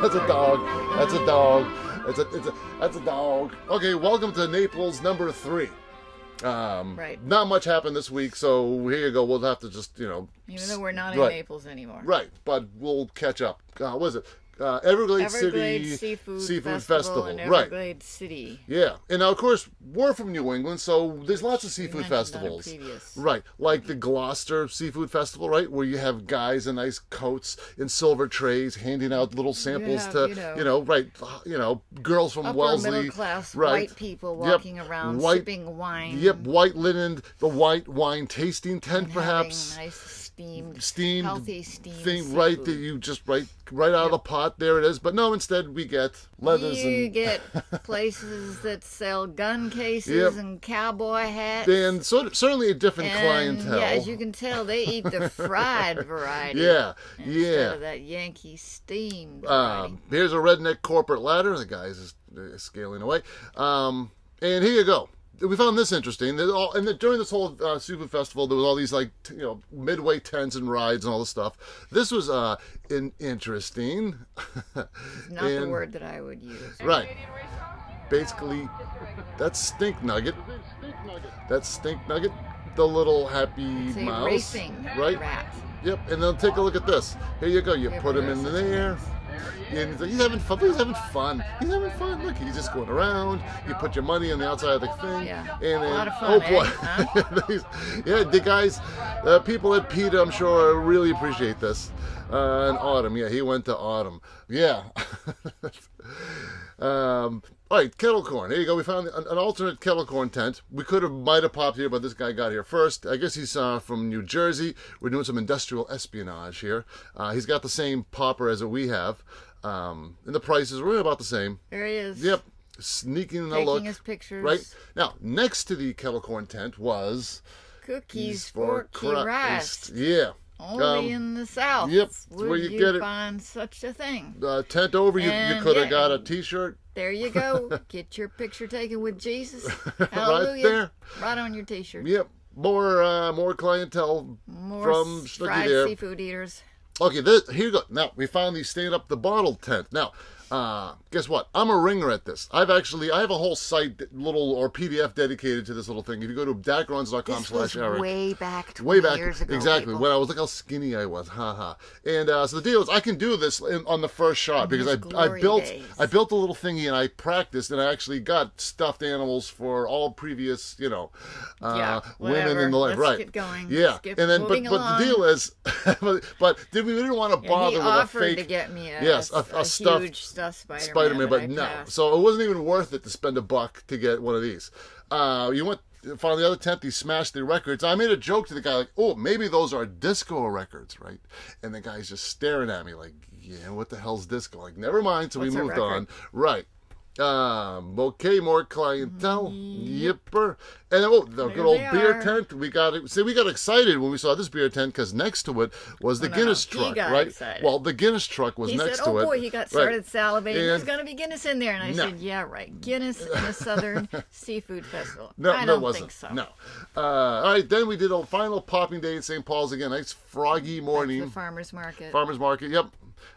That's a dog. That's a dog. It's a, it's a, that's a dog. Okay, welcome to Naples number three. Um, Right. Not much happened this week, so here you go. We'll have to just, you know. Even though we're not in Naples anymore. Right, but we'll catch up. Uh, what is it? Uh, Everglades, Everglades City Seafood, Festival, in right? Everglades City. Yeah, and now of course we're from New England, so there's lots of seafood mentioned that in festivals. Right, like the Gloucester Seafood Festival, right, where you have guys in nice coats in silver trays handing out little samples have, to, you know, right, you know, girls from Upper Wellesley, middle class right, white people Yep, walking around white- sipping wine. Yep, white linen, the white wine tasting tent, and perhaps. nice steamed, steamed healthy steamed thing right that you just right right out of the pot there it is but no instead we get leathers and You and get places that sell gun cases Yep. and cowboy hats. and so, certainly a different and, clientele Yeah, as you can tell, they eat the fried variety. yeah Instead yeah of that Yankee steamed. Um, here's a redneck corporate ladder. The guy's is, is scaling away. Um, and here you go. We found this interesting. That all, and that during this whole uh, seafood festival, there was all these like t- you know midway tents and rides and all this stuff. This was uh in, interesting. Not the word that I would use. Right. Basically, that's stink nugget. That's stink nugget. The little happy mouse. racing right. rat. Yep, and then take a look at this. Here you go. You Here put him in there. And he's, like, he's having fun. He's having fun. He's having fun. Look, he's just going around. You put your money on the outside of the thing. Yeah. And then, A lot of oh boy. eh? These- yeah, the guys, uh, people at PETA, I'm sure, really appreciate this. Uh, and Autumn, yeah, he went to Autumn. Yeah. um, all right, kettle corn. Here you go. We found an, an alternate kettle corn tent. We could have, might have popped here, but this guy got here first. I guess he's uh, from New Jersey. We're doing some industrial espionage here. Uh, he's got the same popper as we have. Um, and the prices were about the same. There he is. Yep. Sneaking a Taking look. his pictures. Right. Now, next to the kettle corn tent was Cookies for Christ. Yeah. Only Um, in the South. yep, where you you get it. find such a thing? uh, tent over, you, you could have yeah, got a t-shirt There you go. Get your picture taken with Jesus. right Hallelujah. there. Right on your T-shirt. Yep. More uh, more clientele More from Snooki fried there. seafood eaters. Okay, this, here you go. Now, we finally stand up the bottle tent. Now, uh, guess what? I'm a ringer at this. I've actually, I have a whole site, little or PDF dedicated to this little thing. If you go to dacrons.com This slash Eric. way back way back years ago. exactly people. when I was look how skinny I was, haha. And uh, so the deal is, I can do this in, on the first shot because I, I built days. I built a little thingy and I practiced and I actually got stuffed animals for all previous you know uh, Yeah, women in the life. Let's right? going. Yeah, and then but but the deal is, but, but did we didn't want to bother he with a fake to get me a, yes a, a, a stuffed stuffed Spider-Man, Spider-Man, but no. passed. So it wasn't even worth it to spend a buck to get one of these. Uh, you went found the other tent. He smashed the records. I made a joke to the guy like, "Oh, maybe those are disco records, right?" And the guy's just staring at me like, "Yeah, what the hell's disco?" Like, never mind. So What's we moved on. Right. Um, okay, more clientele. Yipper. And oh, the good old beer are. tent. We got it see, we got excited when we saw this beer tent because next to it was the Oh, no, Guinness he truck, right? excited. Well, the Guinness truck was he next said, to "Oh it. boy, he got Right. started salivating. There's going to be Guinness in there." And I No. said, "Yeah, right. Guinness in the Southern Seafood Festival." No, I no, don't wasn't. think so. No. Uh, all right, then we did a final popping day at St. Paul's again. Nice froggy morning. farmers market. Farmers market. Yep.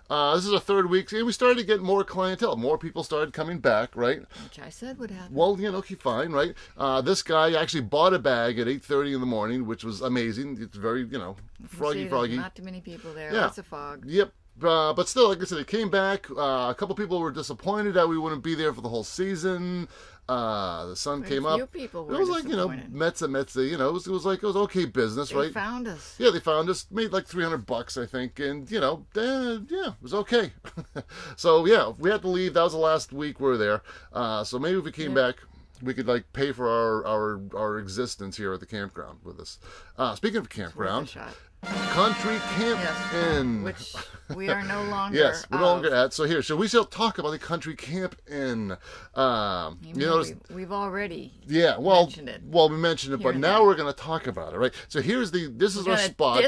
Uh, this is a third week, and we started to get more clientele. More people started coming back, right? which I said would happen. Well, you know, okay, fine, right? Uh, this guy actually bought a bag at 8:30 in the morning, which was amazing. It's very, you know, froggy, there's froggy. Not too many people there. Yeah. Lots of fog. Yep. Uh, but still, like I said, it came back. Uh, a couple people were disappointed that we wouldn't be there for the whole season. Uh, the sun Very came few up. people it was like you know. Metza Metza. You know, it was, it was like it was okay business, right? They right? found us. Yeah, they found us, made like 300 bucks, I think, and you know, eh, yeah, it was okay. so yeah, we had to leave. That was the last week we were there. Uh, so maybe if we came back, we could like pay for our our our existence here at the campground with us. Uh, speaking of campground, shot. Country Camp Yes. Inn. Which we are no longer. Yes, we're no longer at. So here, so we shall talk about the country camp inn. Um, you You know, we, we've already yeah. Well, mentioned it. well, we mentioned it, but now there. we're going to talk about it, right? So here's the. This is We're our spot.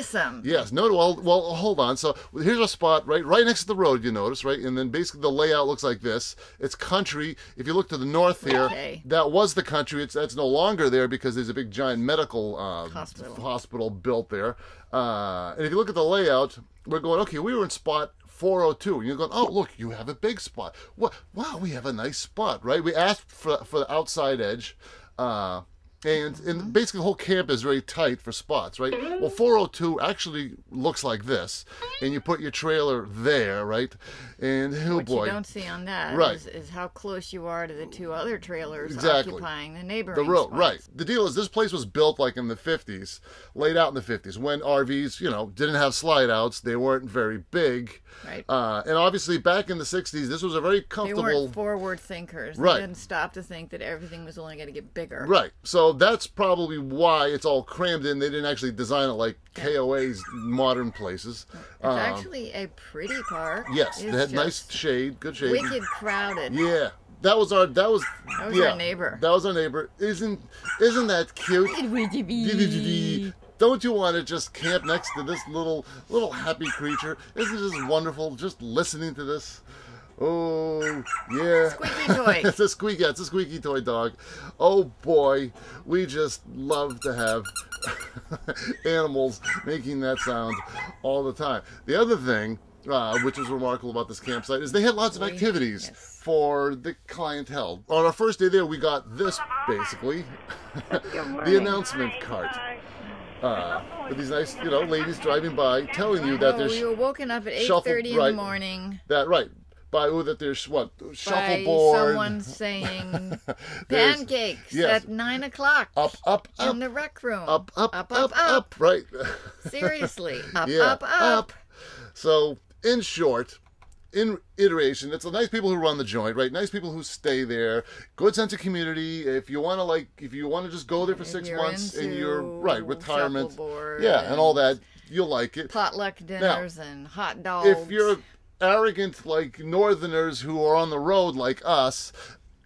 Yes. No. Well, well, hold on. So here's our spot, right, right next to the road. You notice, right, and then basically the layout looks like this. It's country. If you look to the north here, Okay. that was the country. It's that's no longer there because there's a big giant medical uh, Hospital. hospital built there. Uh, and if you look at the layout, we're going okay. We were in spot 402, and you're going, oh look, you have a big spot. What? Wow, we have a nice spot, right? We asked for for the outside edge. Uh, and and basically the whole camp is very tight for spots, right? Well, 402 actually looks like this, and you put your trailer there, right? And oh What boy, you don't see on that is Right. is how close you are to the two other trailers Exactly. occupying the neighboring the road, spots. right? The deal is this place was built like in the 50s, laid out in the 50s when RVs, you know, didn't have slide outs. They weren't very big, Right. uh, and obviously back in the 60s, this was a very comfortable. They weren't forward thinkers. Right. They didn't stop to think that everything was only going to get bigger. Right. So that's probably why it's all crammed in. They didn't actually design it like KOA's modern places. It's Um, actually a pretty park. yes, It's they had nice shade, good shade. Wicked crowded. Yeah. That was our that was That was yeah, our neighbor. That was our neighbor. Isn't isn't that cute? Don't you want to just camp next to this little little happy creature? Isn't this wonderful? Just listening to this. Oh yeah, Squeaky toy. it's a squeaky. Yeah, it's a squeaky toy dog. Oh boy, we just love to have animals making that sound all the time. The other thing, uh, which was remarkable about this campsite, is they had lots of activities yes. for the clientele. On our first day there, we got this basically, the announcement cart. Uh, with these nice, you know, ladies driving by telling you that Oh, there's we were woken up at shuffle- 8.30 in right. the morning that right by oh that there's what by shuffleboard someone saying pancakes yes. at 9 o'clock up up up in the rec room. up up up, up up, up. right Seriously. Up, yeah up, up. so in short in iteration it's the nice people who run the joint right nice people who stay there good sense of community if you want to like if you want to just go there for If six months and you're right retirement yeah and all that you'll like it Potluck dinners and hot dogs. if you're arrogant like northerners who are on the road like us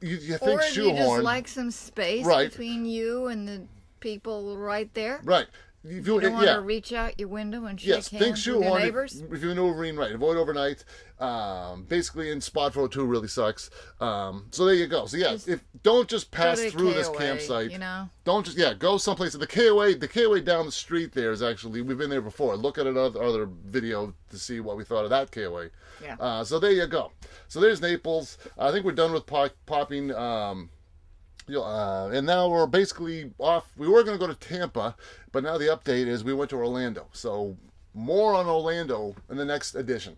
you, you think or if you shoehorn just like some space Right. between you and the people right there. right if you, You want yeah to reach out your window and shake Yes, think hands with your neighbors. If you're maneuvering, right, avoid overnight. Um, basically, in spot photo two really sucks. Um, so there you go. So yeah, Just if don't just pass through this campsite. You know, Don't just yeah go someplace. The KOA, the KOA down the street there is actually we've been there before. Look at another other video to see what we thought of that KOA. Yeah. Uh, so there you go. So there's Naples. I think we're done with pop, popping. Um, you know, uh, and now we're basically off. We were going to go to Tampa, but now the update is we went to Orlando. So more on Orlando in the next edition.